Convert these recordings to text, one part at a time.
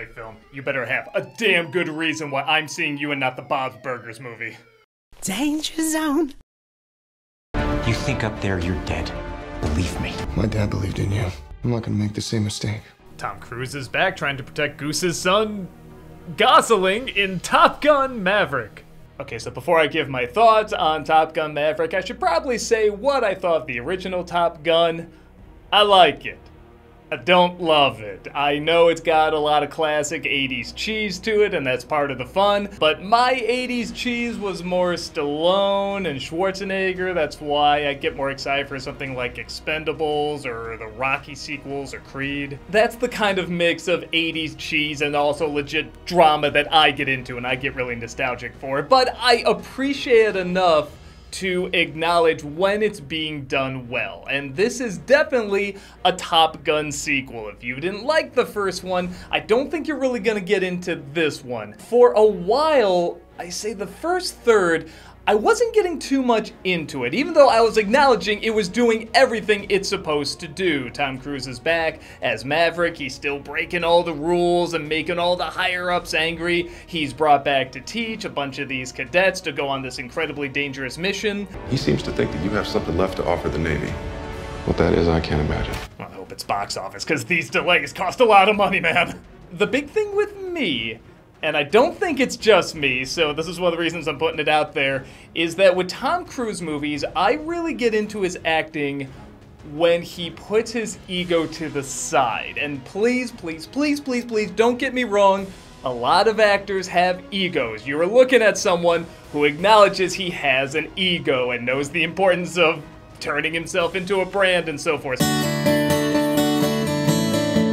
right film. You better have a damn good reason why I'm seeing you and not the Bob's Burgers movie. Danger Zone. You think up there you're dead. Believe me. My dad believed in you. I'm not gonna make the same mistake. Tom Cruise is back trying to protect Goose's son, Gosling, in Top Gun Maverick. Okay, so before I give my thoughts on Top Gun Maverick, I should probably say what I thought of the original Top Gun. I like it. I don't love it. I know it's got a lot of classic 80s cheese to it, and that's part of the fun, but my 80s cheese was more Stallone and Schwarzenegger. That's why I get more excited for something like Expendables or the Rocky sequels or Creed. That's the kind of mix of 80s cheese and also legit drama that I get into, and I get really nostalgic for. But I appreciate it enough to acknowledge when it's being done well. And this is definitely a Top Gun sequel. If you didn't like the first one, I don't think you're really gonna get into this one. For a while, I say the first third, I wasn't getting too much into it, even though I was acknowledging it was doing everything it's supposed to do. Tom Cruise is back as Maverick, he's still breaking all the rules and making all the higher ups angry. He's brought back to teach a bunch of these cadets to go on this incredibly dangerous mission. He seems to think that you have something left to offer the Navy. What that is, I can't imagine. I hope it's box office, because these delays cost a lot of money, man. The big thing with me and I don't think it's just me, so this is one of the reasons I'm putting it out there, is that with Tom Cruise movies, I really get into his acting when he puts his ego to the side. And please, please, please, please, please, don't get me wrong. A lot of actors have egos. You're looking at someone who acknowledges he has an ego and knows the importance of turning himself into a brand and so forth.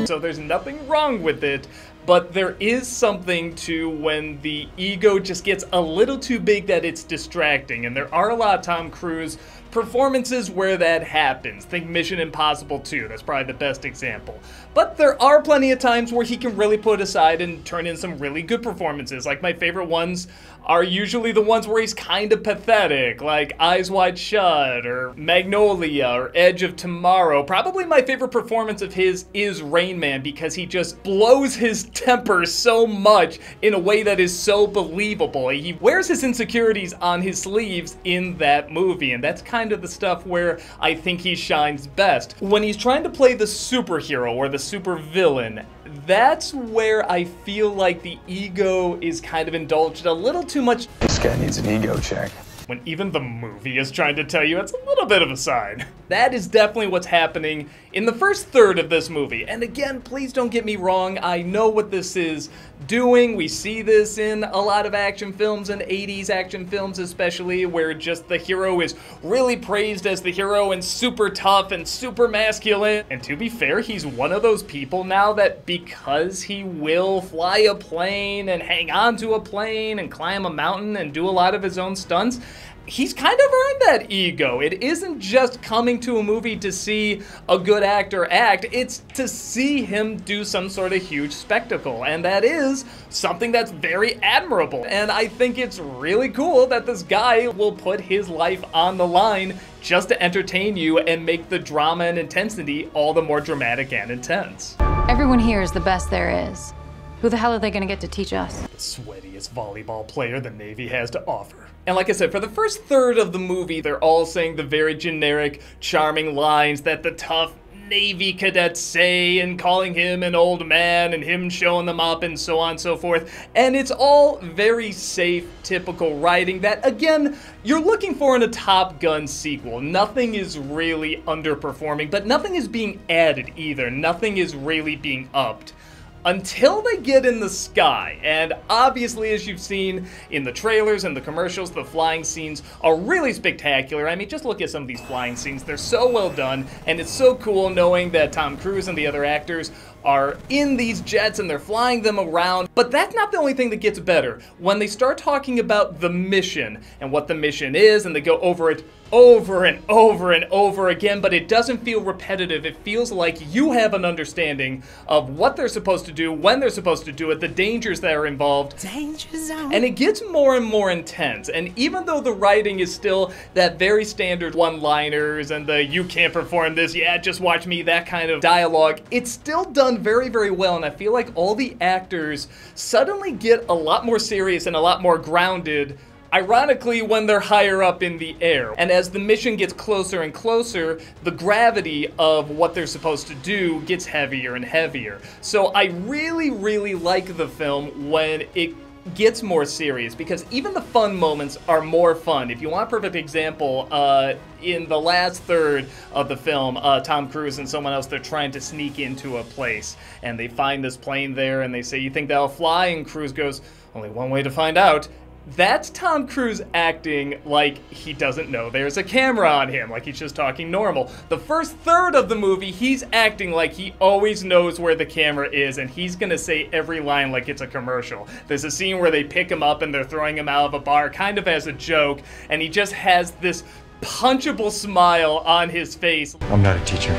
So there's nothing wrong with it, but there is something to when the ego just gets a little too big that it's distracting. And there are a lot of Tom Cruise performances where that happens. Think Mission Impossible 2, that's probably the best example. But there are plenty of times where he can really put aside and turn in some really good performances. Like my favorite ones are usually the ones where he's kind of pathetic, like Eyes Wide Shut or Magnolia or Edge of Tomorrow. Probably my favorite performance of his is Rain Man because he just blows his temper so much in a way that is so believable. He wears his insecurities on his sleeves in that movie, and that's kind of the stuff where I think he shines best. When he's trying to play the superhero or the supervillain, that's where I feel like the ego is kind of indulged a little too much. This guy needs an ego check. When even the movie is trying to tell you it's a little bit of a sign. That is definitely what's happening in the first third of this movie. And again, please don't get me wrong, I know what this is doing. We see this in a lot of action films and 80s action films, especially, where just the hero is really praised as the hero and super tough and super masculine. And to be fair, he's one of those people now that because he will fly a plane and hang on to a plane and climb a mountain and do a lot of his own stunts, he's kind of earned that ego. It isn't just coming to a movie to see a good actor act, it's to see him do some sort of huge spectacle. And that is something that's very admirable. And I think it's really cool that this guy will put his life on the line just to entertain you and make the drama and intensity all the more dramatic and intense. Everyone here is the best there is. Who the hell are they gonna get to teach us? The sweatiest volleyball player the Navy has to offer. And like I said, for the first third of the movie, they're all saying the very generic, charming lines that the tough Navy cadets say and calling him an old man and him showing them up and so on and so forth. And it's all very safe, typical writing that, again, you're looking for in a Top Gun sequel. Nothing is really underperforming, but nothing is being added either. Nothing is really being upped until they get in the sky. And obviously, as you've seen in the trailers and the commercials, the flying scenes are really spectacular. I mean, just look at some of these flying scenes. They're so well done, and it's so cool knowing that Tom Cruise and the other actors are in these jets and they're flying them around. But that's not the only thing that gets better. When they start talking about the mission and what the mission is, and they go over it over and over and over again, but it doesn't feel repetitive. It feels like you have an understanding of what they're supposed to do, when they're supposed to do it, the dangers that are involved. Danger Zone. And it gets more and more intense. And even though the writing is still that very standard one liners and the you can't perform this, yeah, just watch me, that kind of dialogue, it's still done done very, very well, and I feel like all the actors suddenly get a lot more serious and a lot more grounded Ironically, when they're higher up in the air. And as the mission gets closer and closer, the gravity of what they're supposed to do gets heavier and heavier. So I really, really like the film when it gets more serious because even the fun moments are more fun. If you want a perfect example, uh, in the last third of the film, uh, Tom Cruise and someone else, they're trying to sneak into a place and they find this plane there and they say, You think that'll fly? And Cruise goes, Only one way to find out. That's Tom Cruise acting like he doesn't know there's a camera on him, like he's just talking normal. The first third of the movie, he's acting like he always knows where the camera is and he's gonna say every line like it's a commercial. There's a scene where they pick him up and they're throwing him out of a bar kind of as a joke, and he just has this punchable smile on his face. I'm not a teacher.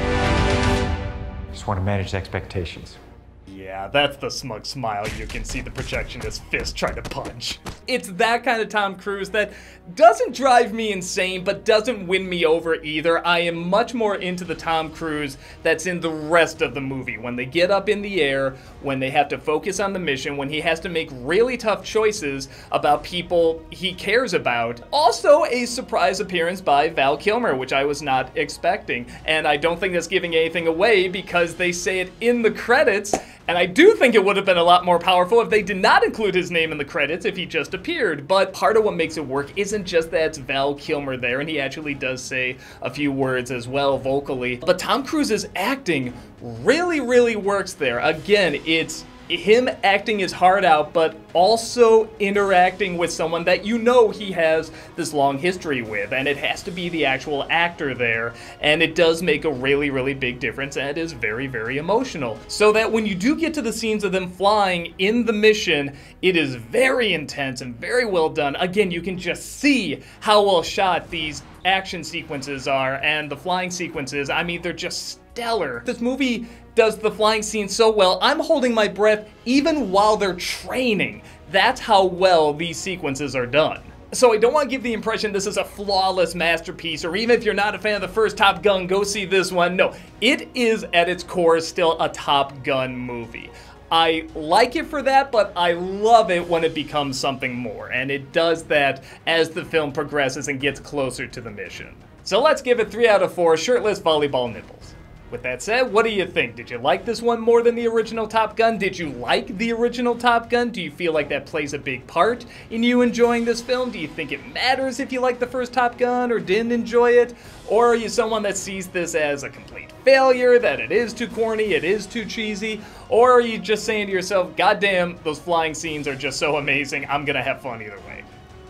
Just want to manage expectations. Yeah, that's the smug smile you can see the projectionist fist trying to punch. It's that kind of Tom Cruise that doesn't drive me insane, but doesn't win me over either. I am much more into the Tom Cruise that's in the rest of the movie. When they get up in the air, when they have to focus on the mission, when he has to make really tough choices about people he cares about. Also, a surprise appearance by Val Kilmer, which I was not expecting. And I don't think that's giving anything away because they say it in the credits. And I do think it would have been a lot more powerful if they did not include his name in the credits if he just appeared. But part of what makes it work isn't just that it's Val Kilmer there, and he actually does say a few words as well vocally. But Tom Cruise's acting really, really works there. Again, it's him acting his heart out, but also interacting with someone that you know he has this long history with, and it has to be the actual actor there, and it does make a really, really big difference, and it is very, very emotional. So that when you do get to the scenes of them flying in the mission, it is very intense and very well done. Again, you can just see how well shot these action sequences are, and the flying sequences, I mean, they're just stellar. This movie does the flying scene so well, I'm holding my breath even while they're training. That's how well these sequences are done. So I don't want to give the impression this is a flawless masterpiece, or even if you're not a fan of the first Top Gun, go see this one. No, it is at its core still a Top Gun movie. I like it for that, but I love it when it becomes something more, and it does that as the film progresses and gets closer to the mission. So let's give it 3 out of 4 shirtless volleyball nipples. With that said, what do you think? Did you like this one more than the original Top Gun? Did you like the original Top Gun? Do you feel like that plays a big part in you enjoying this film? Do you think it matters if you like the first Top Gun or didn't enjoy it? Or are you someone that sees this as a complete failure, that it is too corny, it is too cheesy? Or are you just saying to yourself, goddamn, those flying scenes are just so amazing, I'm gonna have fun either way?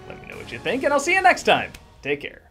Let me know what you think, and I'll see you next time. Take care.